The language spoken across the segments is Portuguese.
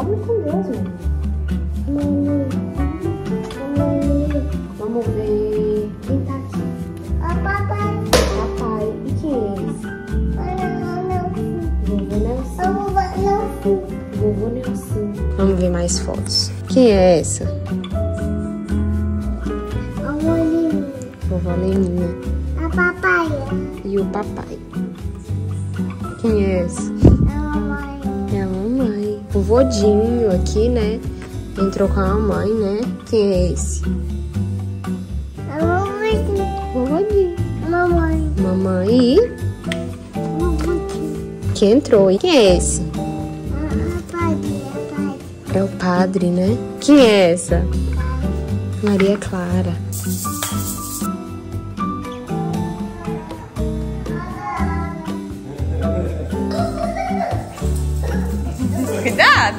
dorme com Deus, menino. Vamos ver. Quem tá aqui? Papai. E quem é esse? Vovô Nelson. Vovô Nelson. Vamos ver mais fotos. Quem é essa? Vovó Leninha. A papai. E o papai. Mamãe. O vodinho aqui, né? Entrou com a mamãe, né? Quem é esse? A mamãe. O vodinho. Mamãe. Mamãe e Mamãe. que entrou. E quem é esse? A padre. A padre. É o padre, né? Quem é essa? Maria Clara.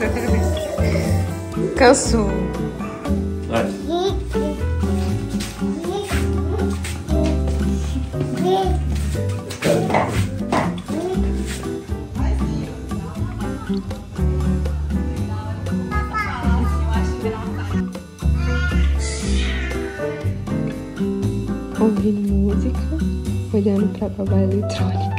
Cansou. Ouvindo música, olhando pra babá eletrônica.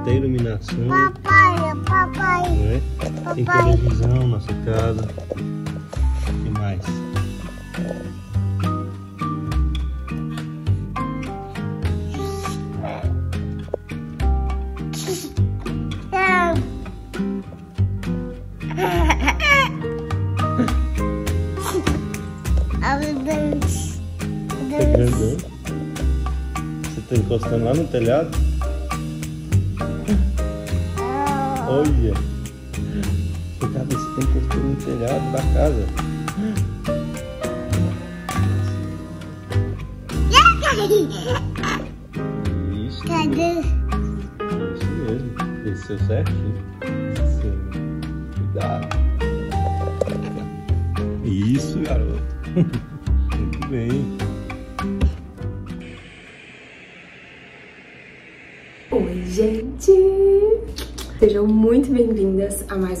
Até iluminação, Papai, papai. né? Tem Papai. televisão, nossa casa. O que mais? Tá grandão. Você tá encostando lá no telhado? Olha! Sua cabeça tá encostando no telhado da casa. Isso, Cadê? isso mesmo. Desceu certinho. Cuidado. Isso, garoto.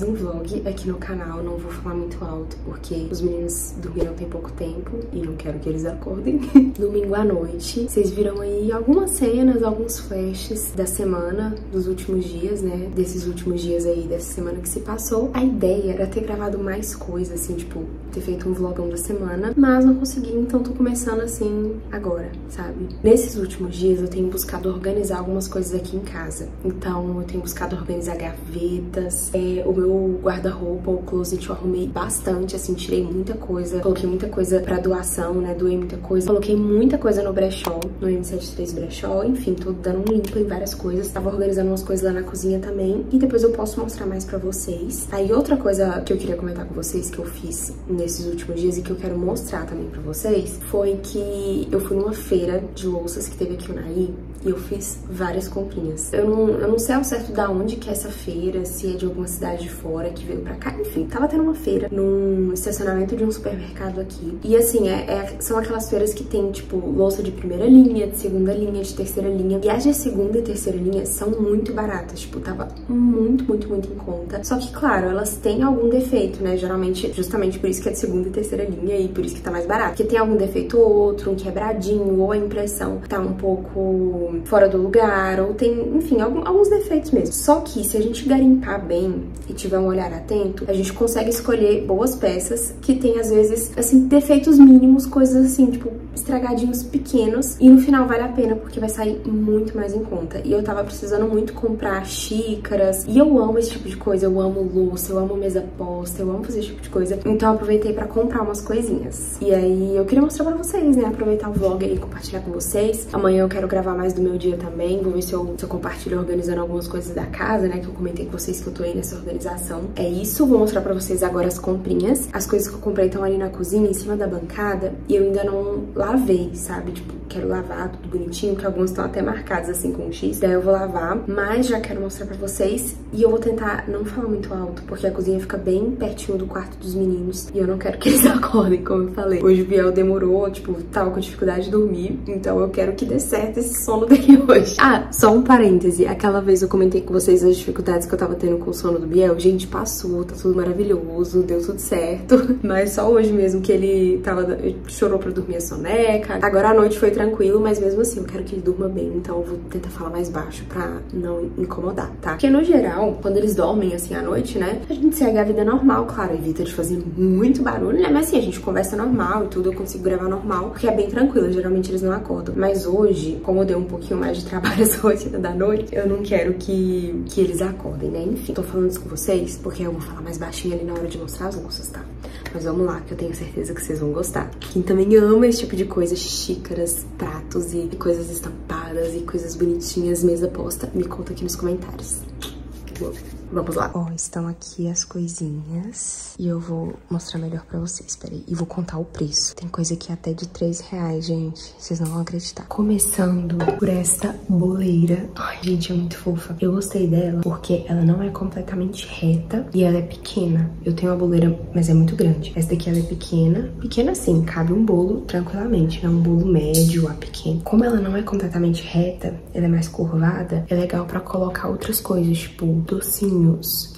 bem-vindas a mais um vlog aqui no canal. Não vou falar muito alto porque os meninos dormiram tem pouco tempo e não quero que eles acordem. Domingo à noite, vocês viram aí algumas cenas, alguns flashes da semana, dos últimos dias, né? Desses últimos dias aí, dessa semana que se passou. A ideia era ter gravado mais coisas, assim, tipo, ter feito um vlogão da semana, mas não consegui, então tô começando assim agora, sabe? Nesses últimos dias eu tenho buscado organizar algumas coisas aqui em casa. Então eu tenho buscado organizar gavetas, é, o meu guarda-roupa, o closet eu arrumei bastante, assim, tirei muita coisa, coloquei muita coisa pra doação, né? Doei muita coisa, coloquei muita coisa no brechó, no M73 brechó, enfim, tô dando um limpo em várias coisas. Tava organizando umas coisas lá na cozinha também e depois eu posso mostrar mais pra vocês. Aí outra coisa que eu queria comentar com vocês que eu fiz nesses últimos dias e que eu quero mostrar também pra vocês foi que eu fui numa feira de louças que teve aqui no Naí e eu fiz várias comprinhas. Eu não, eu não sei ao certo da onde que é essa feira, se é de alguma cidade de fora que veio pra cá. Enfim, tava tendo uma feira num estacionamento de um supermercado aqui. E assim, é, é, são aquelas feiras que tem, tipo, louça de primeira linha, de segunda linha, de terceira linha. E as de segunda e terceira linha são muito baratas. Tipo, tava muito, muito, muito em conta. Só que, claro, elas têm algum defeito, né? Geralmente, justamente por isso que é de segunda e terceira linha e por isso que tá mais barato. Porque tem algum defeito ou outro, um quebradinho, ou a impressão tá um pouco fora do lugar, ou tem, enfim, algum, alguns defeitos mesmo. Só que se a gente garimpar bem e tiver um olhar atento, a gente consegue escolher boas peças que tem, às vezes, assim, defeitos mínimos, coisas assim, tipo, estragadinhos pequenos. E no final vale a pena, porque vai sair muito mais em conta. E eu tava precisando muito comprar xícaras. E eu amo esse tipo de coisa. Eu amo louça, eu amo mesa posta, eu amo fazer esse tipo de coisa. Então eu aproveitei pra comprar umas coisinhas. E aí eu queria mostrar pra vocês, né? Aproveitar o vlog e compartilhar com vocês. Amanhã eu quero gravar mais do meu dia também. Vou ver se eu, se eu compartilho organizando algumas coisas da casa, né? Que eu comentei com vocês que eu tô aí nessa organização. É isso. Vou mostrar pra vocês agora as comprinhas. As coisas que eu comprei estão ali na cozinha, em cima da bancada. E eu ainda não lavei, sabe? Tipo, quero lavar tudo bonitinho, que alguns estão até marcados assim com um X. Daí eu vou lavar, mas já quero mostrar pra vocês. E eu vou tentar não falar muito alto, porque a cozinha fica bem pertinho do quarto dos meninos. E eu não quero que eles acordem, como eu falei. Hoje o Biel demorou, tipo, tava com dificuldade de dormir. Então eu quero que dê certo esse sono dele hoje. Ah, só um parêntese. Aquela vez eu comentei com vocês as dificuldades que eu tava tendo com o sono do Biel. Gente, passou, tá tudo maravilhoso, deu tudo certo. Mas só hoje mesmo que ele tava. chorou pra dormir a soneca. Agora a noite foi tranquilo, mas mesmo assim eu quero que ele durma bem. Então eu vou tentar falar mais baixo pra não incomodar, tá? Porque no geral, quando eles dormem assim à noite, né? A gente segue a vida normal, claro, evita de fazer muito barulho, né? Mas assim, a gente conversa normal e tudo, eu consigo gravar normal, porque é bem tranquilo, geralmente eles não acordam. Mas hoje, como eu dei um pouquinho mais de trabalho essa rotina da noite, eu não quero que, que eles acordem, né? Enfim, tô falando isso com vocês porque eu vou falar mais baixinho ali na hora de mostrar as louças, tá? Mas vamos lá, que eu tenho certeza que vocês vão gostar. Quem também ama esse tipo de coisa, xícaras, pratos e coisas estampadas e coisas bonitinhas, mesa posta, me conta aqui nos comentários. Vamos lá. Ó, estão aqui as coisinhas e eu vou mostrar melhor pra vocês, peraí. E vou contar o preço. Tem coisa aqui até de 3 reais, gente. Vocês não vão acreditar. Começando por esta boleira. Ai, gente, é muito fofa. Eu gostei dela porque ela não é completamente reta e ela é pequena. Eu tenho uma boleira, mas é muito grande. Essa daqui ela é pequena. Pequena assim, cabe um bolo tranquilamente, né? Um bolo médio a pequeno. Como ela não é completamente reta, ela é mais curvada, é legal pra colocar outras coisas, tipo docinho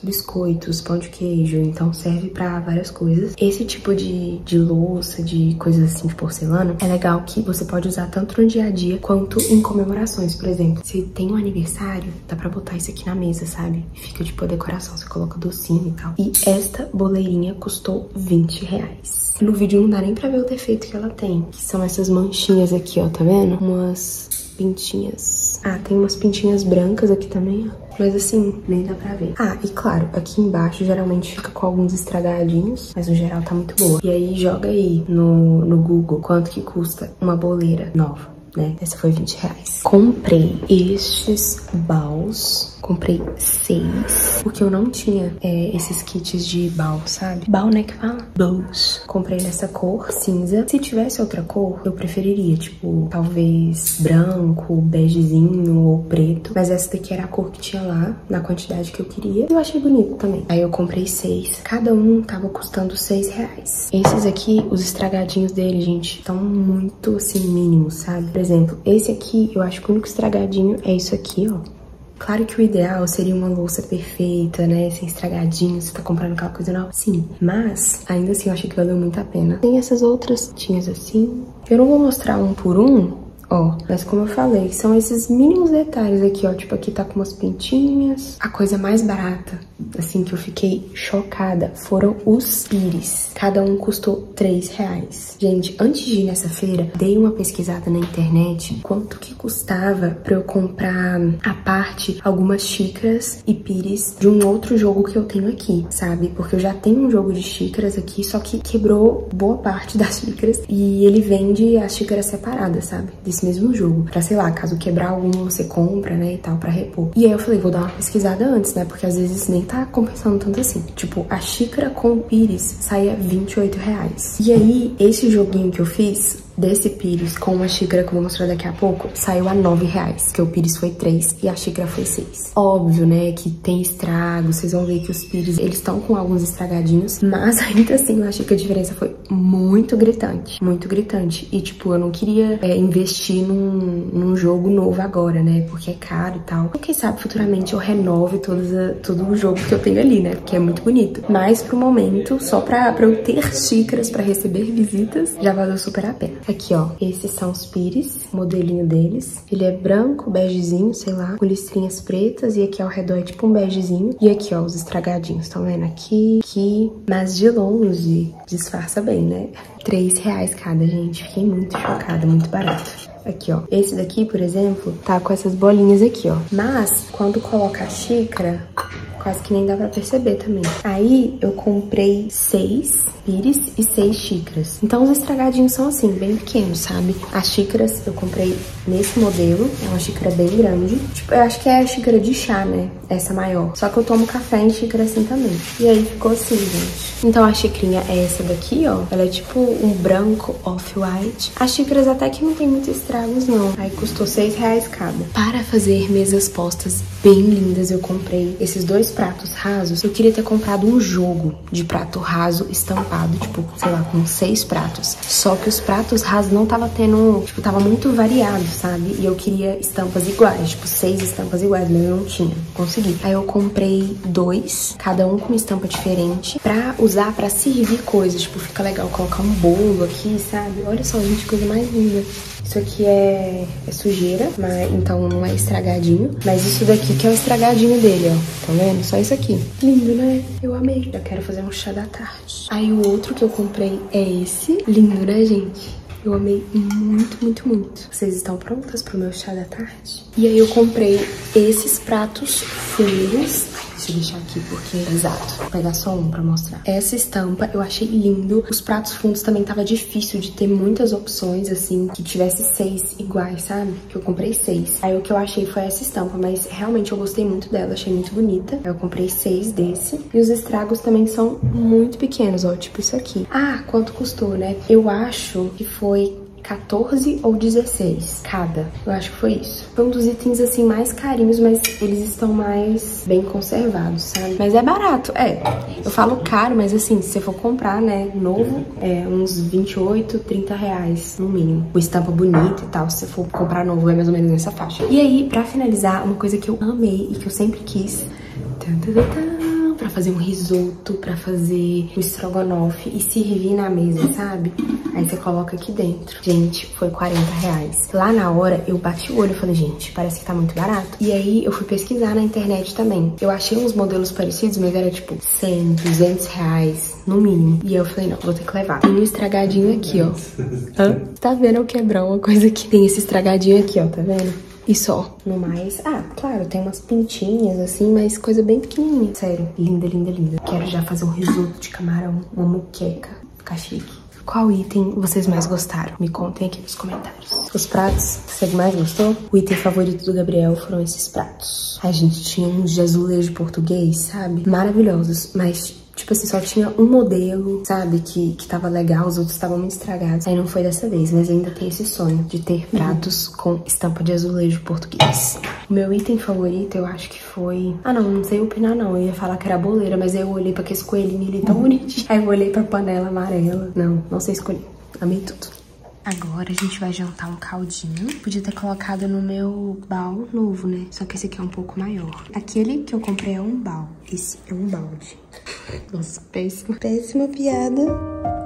biscoitos, pão de queijo, então serve pra várias coisas. Esse tipo de, de louça, de coisas assim de porcelana, é legal que você pode usar tanto no dia a dia quanto em comemorações, por exemplo. Se tem um aniversário, dá pra botar isso aqui na mesa, sabe? Fica tipo a decoração, você coloca docinho e tal. E esta boleirinha custou 20 reais. No vídeo não dá nem pra ver o defeito que ela tem, que são essas manchinhas aqui, ó, tá vendo? Umas pintinhas. Ah, tem umas pintinhas brancas aqui também, ó. Mas assim, nem dá pra ver. Ah, e claro, aqui embaixo geralmente fica com alguns estragadinhos, mas no geral tá muito boa. E aí joga aí no, no Google quanto que custa uma boleira nova, né? Essa foi 20 reais. Comprei estes baús Comprei seis, porque eu não tinha é, esses kits de baú, sabe? Baú, né, que fala? Bows. Comprei nessa cor, cinza. Se tivesse outra cor, eu preferiria, tipo, talvez branco, begezinho ou preto. Mas essa daqui era a cor que tinha lá, na quantidade que eu queria. Eu achei bonito também. Aí eu comprei seis. Cada um tava custando seis reais. Esses aqui, os estragadinhos dele, gente, estão muito, assim, mínimos, sabe? Exemplo, esse aqui, eu acho que o único estragadinho é isso aqui, ó. Claro que o ideal seria uma louça perfeita, né? Sem estragadinho, você tá comprando aquela coisa nova. Sim, mas ainda assim eu achei que valeu muito a pena. Tem essas outras tinhas assim. Eu não vou mostrar um por um, Ó, mas como eu falei, são esses mínimos detalhes aqui, ó. Tipo, aqui tá com umas pintinhas. A coisa mais barata, assim, que eu fiquei chocada, foram os pires. Cada um custou 3 reais. Gente, antes de ir nessa feira, dei uma pesquisada na internet quanto que custava pra eu comprar a parte algumas xícaras e pires de um outro jogo que eu tenho aqui, sabe? Porque eu já tenho um jogo de xícaras aqui, só que quebrou boa parte das xícaras e ele vende as xícaras separadas, sabe? Desse mesmo jogo. Pra, sei lá, caso quebrar alguma, você compra, né, e tal, pra repor. E aí eu falei, vou dar uma pesquisada antes, né, porque às vezes nem tá compensando tanto assim. Tipo, a xícara com o pires saía 28 reais. E aí, esse joguinho que eu fiz, desse pires com uma xícara que eu vou mostrar daqui a pouco saiu a 9 reais, que o pires foi 3 e a xícara foi 6. Óbvio, né, que tem estrago, vocês vão ver que os pires, eles estão com alguns estragadinhos, mas ainda assim eu achei que a diferença foi muito gritante, muito gritante. E, tipo, eu não queria é, investir num, num jogo novo agora, né, porque é caro e tal. E quem sabe futuramente eu renove todos todo o jogo que eu tenho ali, né, porque é muito bonito. Mas, pro momento, só pra, pra eu ter xícaras pra receber visitas, já valeu super a pena. Aqui, ó, esses são os pires, modelinho deles. Ele é branco, begezinho, sei lá, com listrinhas pretas. E aqui ao redor é tipo um begezinho. E aqui, ó, os estragadinhos, estão vendo? Aqui, aqui. Mas de longe, disfarça bem, né? Três reais cada, gente. Fiquei muito chocada, muito barato. Aqui, ó. Esse daqui, por exemplo, tá com essas bolinhas aqui, ó. Mas, quando coloca a xícara, quase que nem dá pra perceber também. Aí, eu comprei seis pires e seis xícaras. Então, os estragadinhos são assim, bem pequenos, sabe? As xícaras eu comprei nesse modelo, é uma xícara bem grande. Tipo, eu acho que é a xícara de chá, né? Essa maior. Só que eu tomo café em xícara assim também. E aí ficou assim, gente. Então, a xicrinha é essa daqui, ó. Ela é tipo um branco off-white. As xícaras até que não tem muitos estragos, não. Aí custou seis reais cada. Para fazer mesas postas bem lindas, eu comprei esses dois pratos rasos. Eu queria ter comprado um jogo de prato raso estampado, tipo, sei lá, com seis pratos. Só que os pratos rasos não tava tendo, tipo, tava muito variado, sabe? E eu queria estampas iguais, tipo, seis estampas iguais, mas eu não tinha. Consegui. Aí eu comprei dois, cada um com uma estampa diferente, pra usar pra servir coisas. Tipo, fica legal colocar um bolo aqui, sabe? Olha só, gente, coisa mais linda. Isso aqui é, é sujeira, mas, então não é estragadinho. Mas isso daqui que é o estragadinho dele, ó. Tá vendo? Só isso aqui. Lindo, né? Eu amei. Eu quero fazer um chá da tarde. Aí o outro que eu comprei é esse. Lindo, né, gente? Eu amei muito, muito, muito. Vocês estão prontas pro meu chá da tarde? E aí eu comprei esses pratos fundos. Deixa eu deixar aqui porque exato. Vou pegar só um pra mostrar. Essa estampa eu achei lindo. Os pratos fundos também tava difícil de ter muitas opções, assim, que tivesse seis iguais, sabe? Que eu comprei seis. Aí o que eu achei foi essa estampa, mas realmente eu gostei muito dela, achei muito bonita. Aí eu comprei seis desse. E os estragos também são muito pequenos, ó, tipo isso aqui. Ah, quanto custou, né? Eu acho que foi 14 ou 16 cada. Eu acho que foi isso. Foi um dos itens assim mais carinhos, mas eles estão mais bem conservados, sabe? Mas é barato, é. Eu falo caro, mas assim, se você for comprar, né, novo, é uns 28, 30 reais no mínimo. O estampa bonita e tal, se você for comprar novo, é mais ou menos nessa faixa. E aí, pra finalizar, uma coisa que eu amei e que eu sempre quis. Tan, tan, tan, pra fazer um risoto, pra fazer o estrogonofe e servir na mesa, sabe? Aí você coloca aqui dentro. Gente, foi 40 reais. Lá na hora, eu bati o olho e falei, gente, parece que tá muito barato. E aí, eu fui pesquisar na internet também. Eu achei uns modelos parecidos, mas era tipo 100, 200 reais, no mínimo. E aí eu falei, não, vou ter que levar. Tem um estragadinho aqui, ó. Hã? Tá vendo o quebrão? Uma coisa aqui. Tem esse estragadinho aqui, ó, tá vendo? E só. No mais, ah, claro, tem umas pintinhas assim, mas coisa bem pequenininha. Sério, linda, linda, linda. Quero já fazer um risoto de camarão, uma muqueca. Ficar chique. Qual item vocês mais gostaram? Me contem aqui nos comentários. Os pratos que você mais gostou? O item favorito do Gabriel foram esses pratos. A gente tinha uns de azulejo português, sabe? Maravilhosos, mas Tipo assim, só tinha um modelo, sabe, que, que tava legal, os outros estavam muito estragados. Aí não foi dessa vez, mas ainda tem esse sonho de ter pratos com estampa de azulejo português. O meu item favorito, eu acho que foi... Ah, não, não sei opinar não. Eu ia falar que era boleira, mas aí eu olhei pra aquele coelhinho ali tão bonitinho. Aí eu olhei pra panela amarela. Não, não sei escolher. Amei tudo. Agora a gente vai jantar um caldinho. Podia ter colocado no meu baú novo, né? Só que esse aqui é um pouco maior. Aquele que eu comprei é um baú. Esse é um balde. Nossa, péssima. Péssima piada.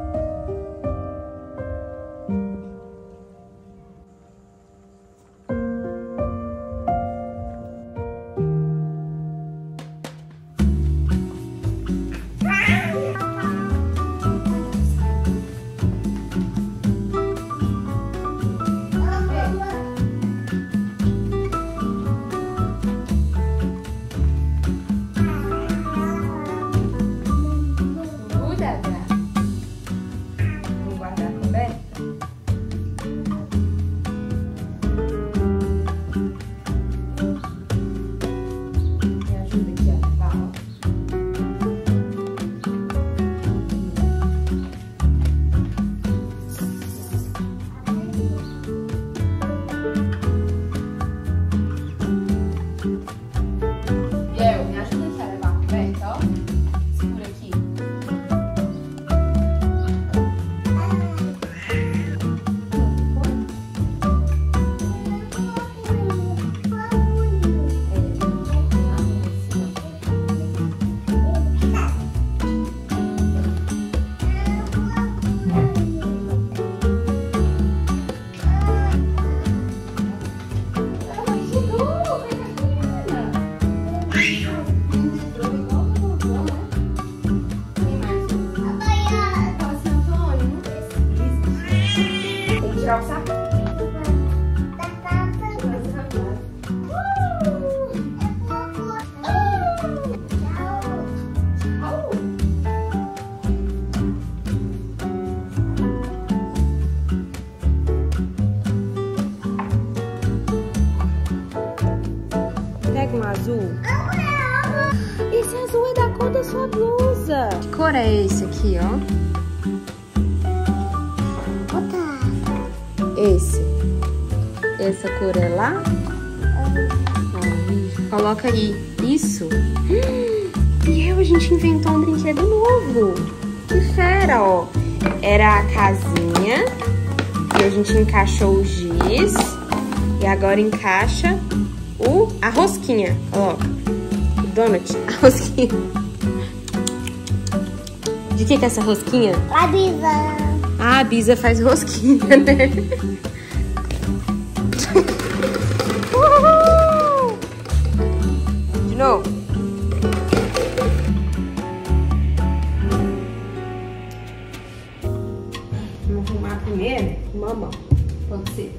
É lá? Coloca aí. Isso. E eu, a gente inventou um brinquedo novo. Que fera, ó. Era a casinha. E a gente encaixou o giz. E agora encaixa o, a rosquinha. Coloca. O donut. A rosquinha. De que que é essa rosquinha? Avisa. Ah, a Bisa faz rosquinha, né? primeiro mamão. Pode ser.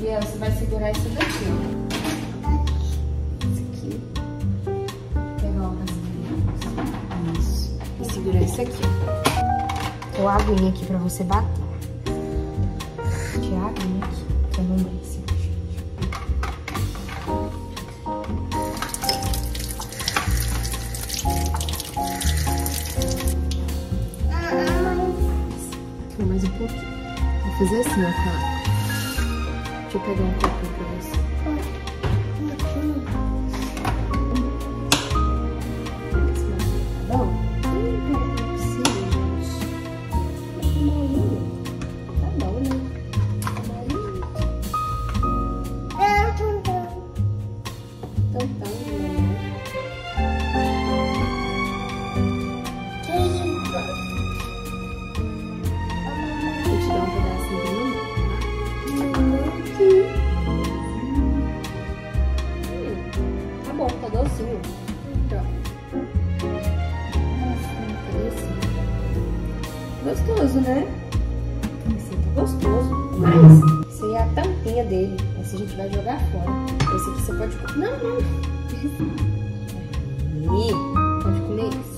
E aí, você vai segurar isso daqui, ó. Isso aqui. Pegar o rascunho. Isso. E segurar isso aqui, ó. Tô aguinha aqui pra você bater. Fazer assim, ó, cara. Deixa eu pegar um você. Né? Esse tá gostoso. Mas isso aí é a tampinha dele. Essa a gente vai jogar fora. Esse aqui você pode comer. Não, não. Pode comer esse.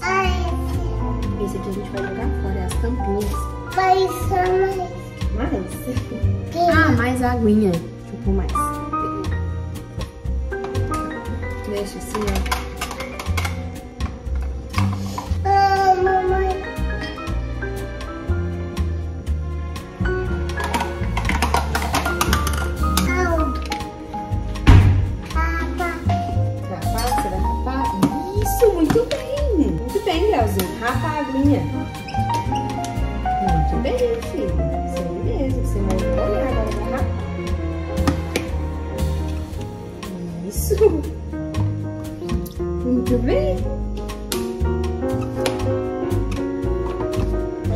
Esse aqui a gente vai jogar fora. É as tampinhas. Mais? Ah, mais aguinha.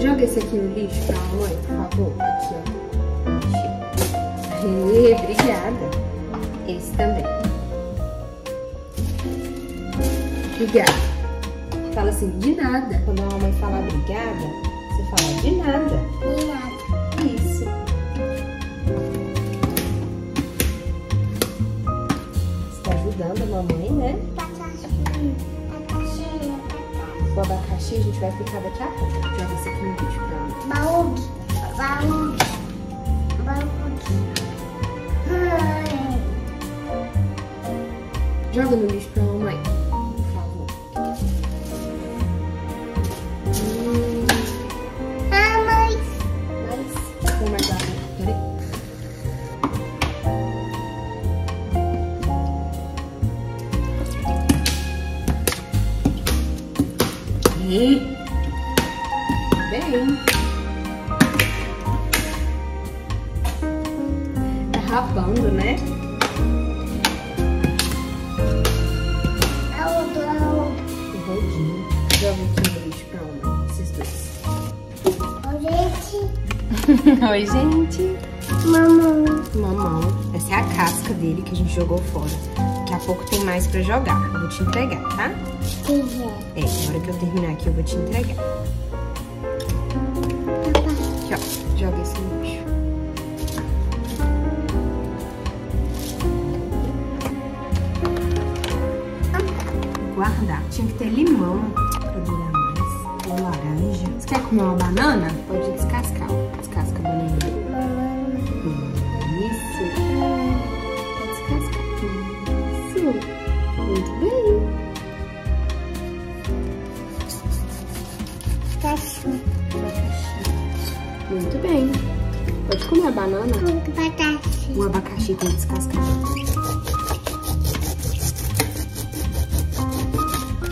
Joga esse aqui no lixo pra mamãe, por favor. Aqui, ó. Aê, obrigada. Esse também. Obrigada. Fala assim, de nada. Quando a mamãe fala obrigada, você fala de nada. Isso. Você tá ajudando a mamãe, né? O abacaxi a gente vai picar daqui a pouco. Joga esse aqui no vídeo pra mim. Joga no lixo pra mamãe, Joga aqui no lixo pra uma, esses dois. Oi, gente. Mamão. Essa é a casca dele que a gente jogou fora. Daqui a pouco tem mais pra jogar. Eu vou te entregar, tá? É, na hora que eu terminar aqui eu vou te entregar. Aqui, ó. Joga esse lixo. guardar. Tinha que ter limão quer comer uma banana? Pode descascar. Descasca a bananinha. Isso. Pode descascar. Isso. Muito bem. Cachorro. Muito bem. Pode comer a banana. Com batata. O abacaxi que descascar.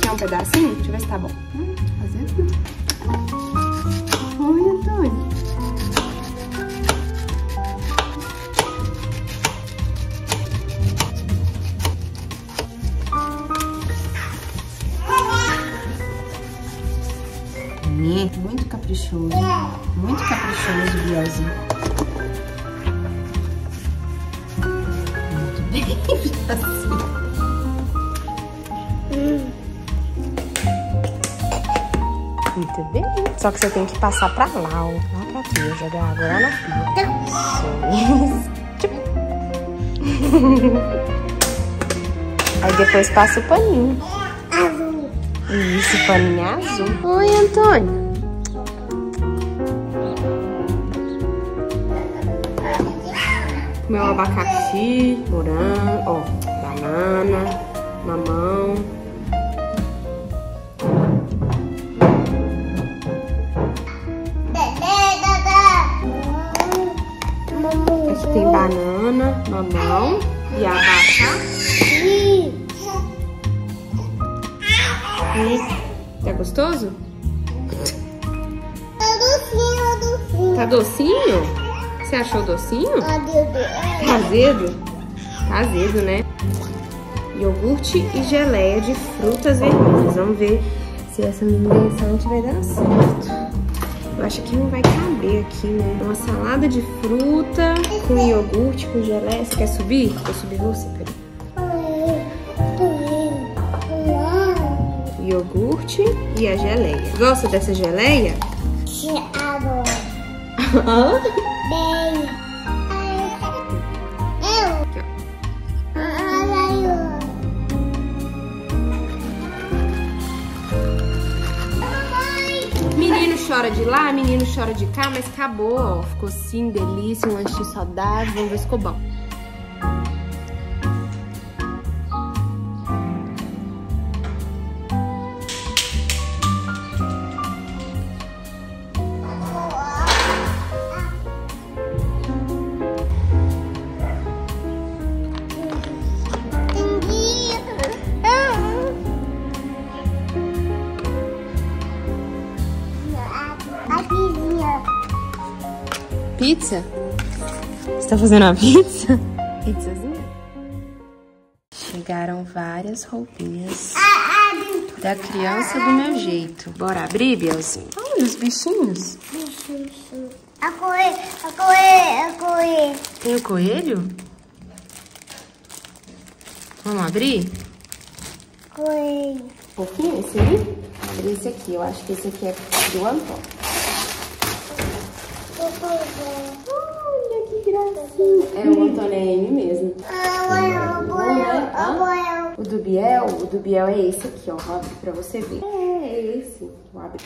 Quer um pedacinho? Deixa eu ver se tá bom. Caprichoso. Muito caprichoso, Bielzinho. Muito bem. Muito bem. Só que você tem que passar pra lá, ó. Lá pra pia, jogar água lá na pia. Aí depois passa o paninho. Azul. Isso, paninho é azul. Oi, Antônio. Comeu abacaxi, morango, ó, banana, mamão. Aqui tem banana, mamão e abacaxi. Tá gostoso? É docinho, docinho. Tá docinho? Você achou docinho? Tá azedo? Tá azedo, né? Iogurte e geleia de frutas vermelhas. Vamos ver se essa invenção vai dar certo. Eu acho que não vai caber aqui, né? Uma salada de fruta com iogurte, com geleia. Você quer subir? Vou subir você, peraí. Iogurte e a geleia. Gosta dessa geleia? Eu. Aí. Menino chora de lá, menino chora de cá, mas acabou, ó. Ficou sim, delícia, um lanchinho saudável. Vamos ver se ficou bom. Pizza? Você tá fazendo uma pizza? Pizzazinha? Chegaram várias roupinhas da criança do meu jeito. Bora abrir, Bielzinho? Olha os bichinhos. bicho, A correr, a correr, a correr. Tem o coelho? Vamos abrir? Correr. pouquinho esse aí? Abrir esse aqui. Eu acho que esse aqui é do Antônio. Olha que gracinha. É o Antônio é M mesmo. O do Biel, o do Biel é esse aqui, ó. Vou abrir pra você ver. É esse. Vou abrir.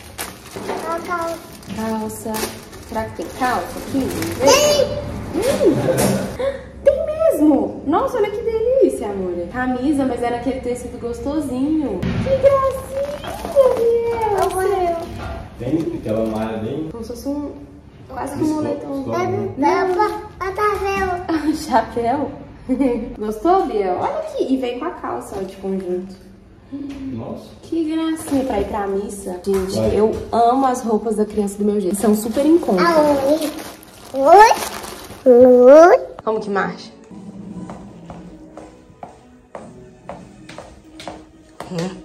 Calça. Será que tem calça aqui? Hum, tem mesmo! Nossa, olha que delícia, amor. Camisa, mas era aquele tecido gostosinho. Que gracinha, Biel. Tem aquela malha bem. Como se fosse um... Quase que um moletom. Chapéu? Gostou, Biel? Olha aqui. E vem com a calça, ó, de conjunto. Nossa. Que gracinha pra ir pra missa. Gente, Vai. eu amo as roupas da criança do meu jeito. São super em conta. Como que marcha? Hum.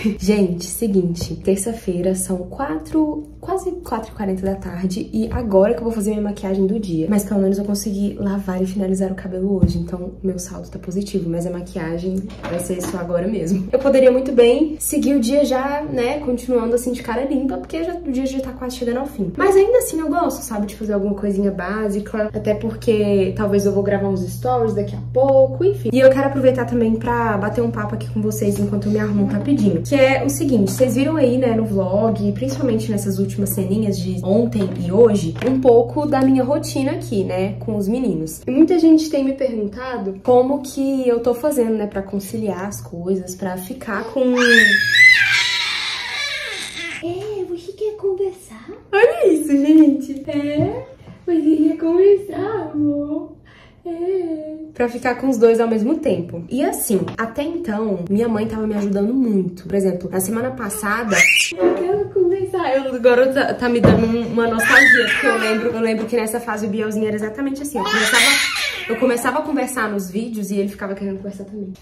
Gente, seguinte, terça-feira são quatro, quase 4h40 da tarde e agora que eu vou fazer minha maquiagem do dia. Mas pelo menos eu consegui lavar e finalizar o cabelo hoje, então meu saldo tá positivo, mas a maquiagem vai ser só agora mesmo. Eu poderia muito bem seguir o dia já, né, continuando assim de cara limpa, porque já, o dia já tá quase chegando ao fim. Mas ainda assim eu gosto, sabe, de fazer alguma coisinha básica, até porque talvez eu vou gravar uns stories daqui a pouco, enfim. E eu quero aproveitar também pra bater um papo aqui com vocês enquanto eu me arrumo rapidinho, que é o seguinte, vocês viram aí, né, no vlog, principalmente nessas últimas ceninhas de ontem e hoje, um pouco da minha rotina aqui, né, com os meninos. E muita gente tem me perguntado como que eu tô fazendo, né, pra conciliar as coisas, pra ficar com... É, você quer conversar? Olha isso, gente! É, você quer conversar, amor? Pra ficar com os dois ao mesmo tempo. E assim, até então, minha mãe tava me ajudando muito. Por exemplo, na semana passada. Eu quero conversar. Eu, agora tá, tá me dando uma nostalgia, porque eu lembro, eu lembro que nessa fase o Bielzinho era exatamente assim. Eu começava. Eu começava a conversar nos vídeos e ele ficava querendo conversar também.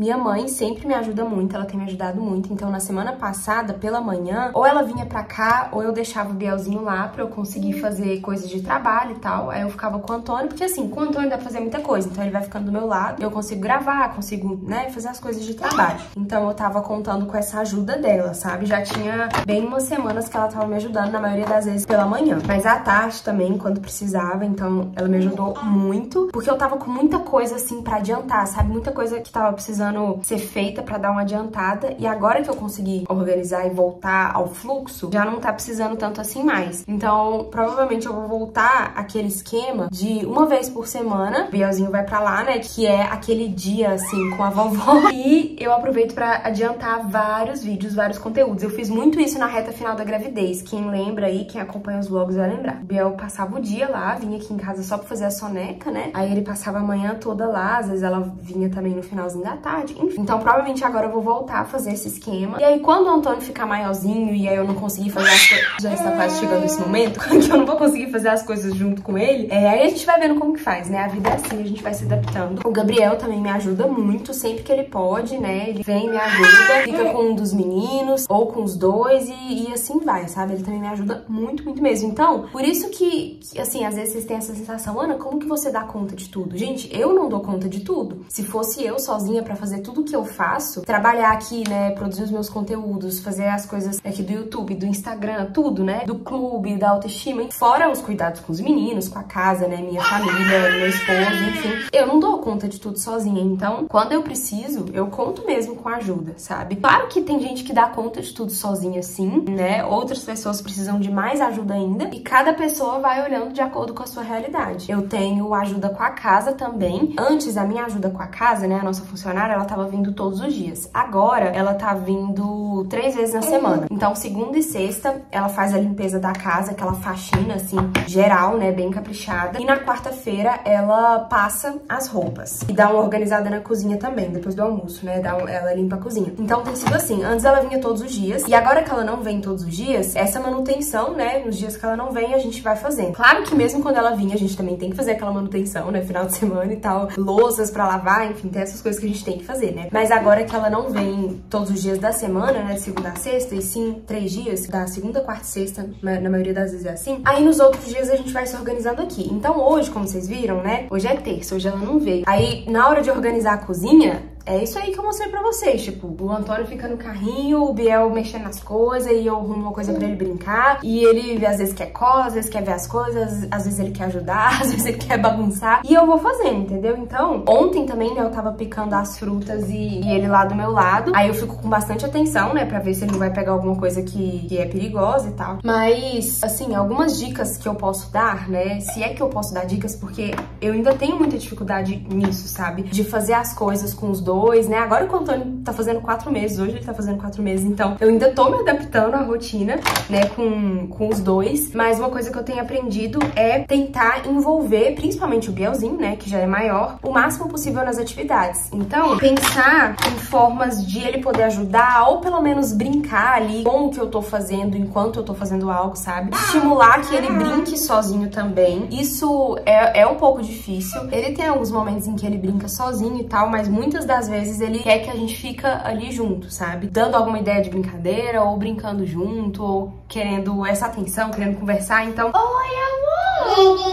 Minha mãe sempre me ajuda muito, ela tem me ajudado muito. Então, na semana passada, pela manhã, ou ela vinha pra cá, ou eu deixava o Bielzinho lá pra eu conseguir fazer coisas de trabalho e tal. Aí eu ficava com o Antônio, porque assim, com o Antônio dá pra fazer muita coisa. Então ele vai ficando do meu lado, eu consigo gravar, consigo, né, fazer as coisas de trabalho. Então eu tava contando com essa ajuda dela, sabe? Já tinha bem umas semanas que ela tava me ajudando, na maioria das vezes pela manhã. Mas à tarde também, quando precisava, então ela me ajudou muito porque eu tava com muita coisa assim pra adiantar, sabe? Muita coisa que tava precisando ser feita pra dar uma adiantada. E agora que eu consegui organizar e voltar ao fluxo, já não tá precisando tanto assim mais. Então, provavelmente eu vou voltar aquele esquema de uma vez por semana, o Bielzinho vai pra lá, né? Que é aquele dia assim com a vovó. E eu aproveito pra adiantar vários vídeos, vários conteúdos. Eu fiz muito isso na reta final da gravidez. Quem lembra aí, quem acompanha os vlogs vai lembrar. O Biel passava o dia lá, vinha aqui em casa só pra fazer a soneca, né? Né? Aí ele passava a manhã toda lá, às vezes ela vinha também no finalzinho da tarde, enfim. Então provavelmente agora eu vou voltar a fazer esse esquema. E aí quando o Antônio ficar maiorzinho e aí eu não conseguir fazer as coisas... Já está quase chegando esse momento, que eu não vou conseguir fazer as coisas junto com ele, é, aí a gente vai vendo como que faz, né? A vida é assim, a gente vai se adaptando. O Gabriel também me ajuda muito, sempre que ele pode, né? Ele vem, me ajuda, fica com um dos meninos ou com os dois e, e assim vai, sabe? Ele também me ajuda muito, muito mesmo. Então, por isso que, que, assim, às vezes vocês têm essa sensação, Ana, como que você dá conta de tudo. Gente, eu não dou conta de tudo. Se fosse eu sozinha para fazer tudo que eu faço, trabalhar aqui, né, produzir os meus conteúdos, fazer as coisas aqui do YouTube, do Instagram, tudo, né, do clube, da autoestima, fora os cuidados com os meninos, com a casa, né, minha família, meu esposo, enfim. Eu não dou conta de tudo sozinha. Então, quando eu preciso, eu conto mesmo com ajuda, sabe? Claro que tem gente que dá conta de tudo sozinha, sim, né? Outras pessoas precisam de mais ajuda ainda. E cada pessoa vai olhando de acordo com a sua realidade. Eu tenho ajuda ajuda com a casa também. Antes, a minha ajuda com a casa, né, a nossa funcionária, ela tava vindo todos os dias. Agora, ela tá vindo três vezes na semana. Então, segunda e sexta, ela faz a limpeza da casa, aquela faxina, assim, geral, né, bem caprichada. E na quarta-feira, ela passa as roupas. E dá uma organizada na cozinha também, depois do almoço, né, dá, ela limpa a cozinha. Então, tem sido assim. Antes, ela vinha todos os dias. E agora que ela não vem todos os dias, essa manutenção, né, nos dias que ela não vem, a gente vai fazendo. Claro que mesmo quando ela vinha, a gente também tem que fazer aquela manutenção né? Final de semana e tal, louças pra lavar, enfim, tem essas coisas que a gente tem que fazer, né? Mas agora que ela não vem todos os dias da semana, né? Segunda a sexta, e sim três dias, da segunda, quarta e sexta, na maioria das vezes é assim. Aí nos outros dias a gente vai se organizando aqui. Então hoje, como vocês viram, né? Hoje é terça, hoje ela não veio. Aí na hora de organizar a cozinha, é isso aí que eu mostrei pra vocês. Tipo, o Antônio fica no carrinho, o Biel mexendo nas coisas e eu arrumo uma coisa pra ele brincar. E ele às vezes quer cola, às vezes quer ver as coisas, às vezes ele quer ajudar, às vezes ele quer bagunçar. E eu vou fazendo, entendeu? Então, ontem também, né, eu tava picando as frutas e, e, ele lá do meu lado. Aí eu fico com bastante atenção, né, pra ver se ele não vai pegar alguma coisa que, que é perigosa e tal. Mas, assim, algumas dicas que eu posso dar, né, se é que eu posso dar dicas, porque eu ainda tenho muita dificuldade nisso, sabe? De fazer as coisas com os dois né? Agora que o Antônio tá fazendo quatro meses, hoje ele tá fazendo quatro meses, então eu ainda tô me adaptando à rotina, né, com, com os dois. Mas uma coisa que eu tenho aprendido é tentar envolver, principalmente o Bielzinho, né, que já é maior, o máximo possível nas atividades. Então, pensar em formas de ele poder ajudar ou pelo menos brincar ali com o que eu tô fazendo enquanto eu tô fazendo algo, sabe? Estimular que ele brinque sozinho também. Isso é, é um pouco difícil. Ele tem alguns momentos em que ele brinca sozinho e tal, mas muitas das vezes ele quer que a gente fica ali junto, sabe? Dando alguma ideia de brincadeira, ou brincando junto, ou querendo essa atenção, querendo conversar. Então, oi, amor!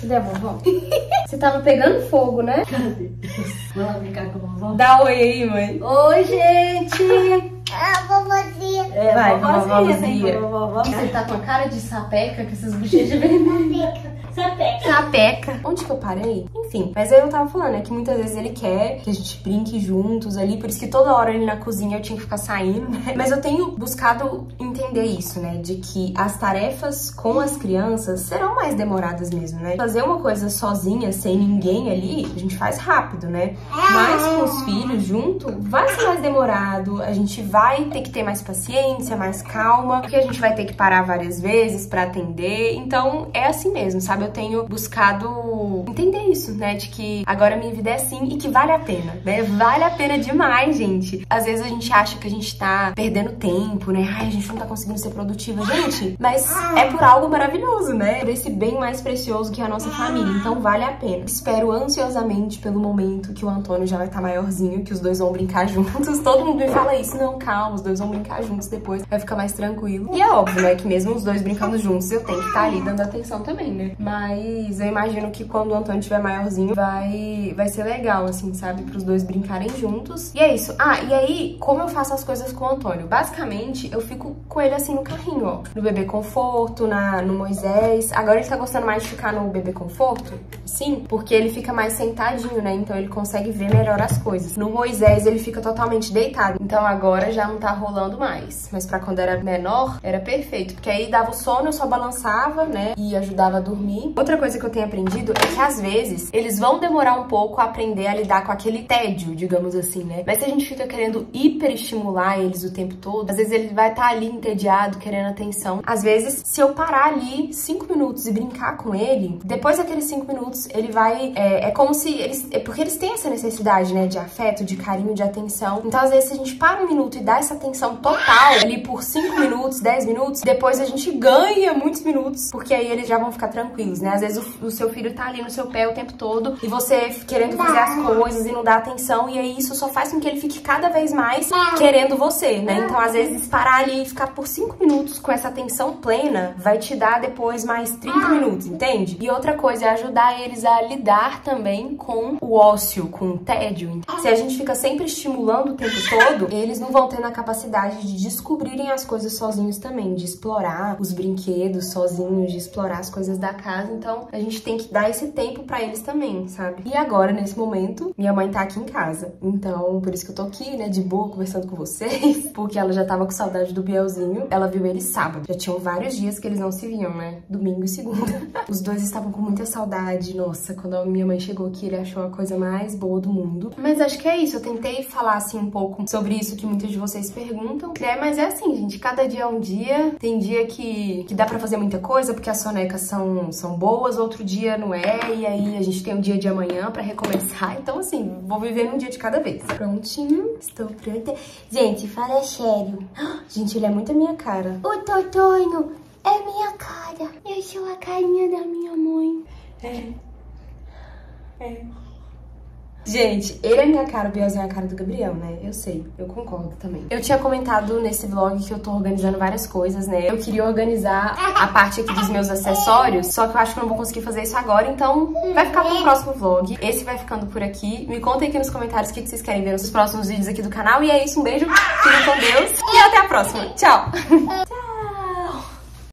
Cadê a vovó? Você tava pegando fogo, né? Vamos brincar com a vovó? Dá oi aí, mãe. Oi, gente! A vovozinha. É, Vai, vovozinha, vovozinha. Você tá com a cara de sapeca, com essas bochechas vermelhas. Sapeca. Sapeca. Onde que eu parei? Enfim, mas aí eu tava falando, é que muitas vezes ele quer que a gente brinque juntos ali, por isso que toda hora ele na cozinha eu tinha que ficar saindo, né? Mas eu tenho buscado entender isso, né? De que as tarefas com as crianças serão mais demoradas mesmo, né? Fazer uma coisa sozinha, sem ninguém ali, a gente faz rápido, né? Mas com os filhos junto, vai ser mais demorado, a gente vai ter que ter mais paciência, mais calma, porque a gente vai ter que parar várias vezes pra atender. Então é assim mesmo, sabe? Eu tenho buscado entender isso, né? De que agora minha vida é assim e que vale a pena, né? Vale a pena demais, gente. Às vezes a gente acha que a gente tá perdendo tempo, né? Ai, a gente não tá conseguindo ser produtiva, gente. Mas é por algo maravilhoso, né? Por esse bem mais precioso que é a nossa família. Então vale a pena. Espero ansiosamente pelo momento que o Antônio já vai estar tá maiorzinho, que os dois vão brincar juntos. Todo mundo me fala isso. Não, calma, os dois vão brincar juntos depois. Vai ficar mais tranquilo. E é óbvio, né? Que mesmo os dois brincando juntos, eu tenho que estar tá ali dando atenção também, né? Mas eu imagino que quando o Antônio tiver maiorzinho, vai, vai ser legal, assim, sabe? Para os dois brincarem juntos. E é isso. Ah, e aí, como eu faço as coisas com o Antônio? Basicamente, eu fico com ele assim no carrinho, ó. No bebê conforto, na, no Moisés. Agora ele tá gostando mais de ficar no bebê conforto, sim, porque ele fica mais sentadinho, né? Então ele consegue ver melhor as coisas. No Moisés, ele fica totalmente deitado. Então agora já não tá rolando mais. Mas pra quando era menor, era perfeito. Porque aí dava o sono, eu só balançava, né? E ajudava a dormir. Outra coisa que eu tenho aprendido é que às vezes eles vão demorar um pouco a aprender a lidar com aquele tédio, digamos assim, né? Mas se a gente fica querendo hiperestimular eles o tempo todo, às vezes ele vai estar tá ali entediado, querendo atenção. Às vezes, se eu parar ali cinco minutos e brincar com ele, depois daqueles cinco minutos, ele vai. É, é como se eles. É porque eles têm essa necessidade, né? De afeto, de carinho, de atenção. Então, às vezes, se a gente para um minuto e dá essa atenção total ali por cinco minutos, dez minutos, depois a gente ganha muitos minutos, porque aí eles já vão ficar tranquilos, né? Às vezes o, o seu filho tá ali no seu pé o tempo todo e você querendo fazer as coisas e não dá atenção, e aí isso só faz com que ele fique cada vez mais querendo você, né? Então, às vezes, parar ali e ficar por cinco minutos com essa atenção plena vai te dar depois mais 30 minutos, entende? E outra coisa é ajudar eles a lidar também com o ócio, com o tédio. Se a gente fica sempre estimulando o tempo todo, eles não vão tendo a capacidade de descobrirem as coisas sozinhos também, de explorar os brinquedos sozinhos, de explorar as coisas da casa. Então, a gente tem que dar esse tempo para eles também, sabe? E agora, nesse momento, minha mãe tá aqui em casa. Então, por isso que eu tô aqui, né, de boa, conversando com vocês, porque ela já tava com saudade do Bielzinho. Ela viu ele sábado. Já tinham vários dias que eles não se viam, né? Domingo e segunda. Os dois estavam com muita saudade. Nossa, quando a minha mãe chegou aqui, ele achou a coisa mais boa do mundo. Mas acho que é isso. Eu tentei falar, assim, um pouco sobre isso que muitos de vocês perguntam. É, mas é assim, gente. Cada dia é um dia. Tem dia que, que dá pra fazer muita coisa, porque as sonecas são, são boas. Outro dia não é. E aí a gente tem um dia de amanhã pra recomeçar. Então, assim, vou viver um dia de cada vez. Prontinho. Estou pronta. Gente, fala sério. Gente, ele é muito a minha cara. O Totonho é minha cara. Eu sou a carinha da minha mãe. É. É. Gente, ele é minha cara, o Bielzinho é a cara do Gabriel, né? Eu sei, eu concordo também. Eu tinha comentado nesse vlog que eu tô organizando várias coisas, né? Eu queria organizar a parte aqui dos meus acessórios, só que eu acho que eu não vou conseguir fazer isso agora, então vai ficar pro próximo vlog. Esse vai ficando por aqui. Me contem aqui nos comentários o que vocês querem ver nos próximos vídeos aqui do canal. E é isso, um beijo, fiquem com Deus e até a próxima. Tchau!